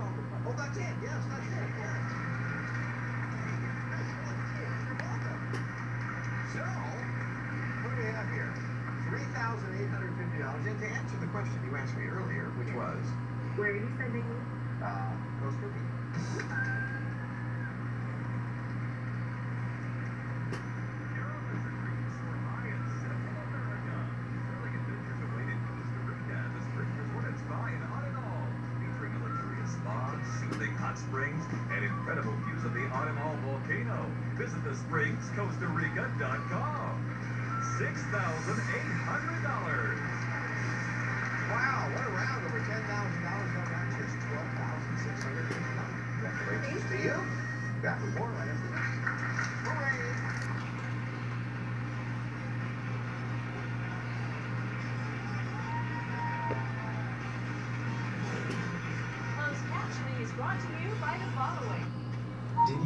Oh, that's it. Yes, that's it. Welcome. So, what do we have here? Three thousand eight hundred fifty dollars. And to answer the question you asked me earlier, which was, Where are you sending me? uh, Hot springs and incredible views of the Arenal volcano. Visit the springs, Costa Rica.com. Six thousand eight hundred dollars. Wow, what a round. Over ten thousand dollars up hundred fifty dollars. Congratulations to you. Back with more right after this. Brought to you by the following.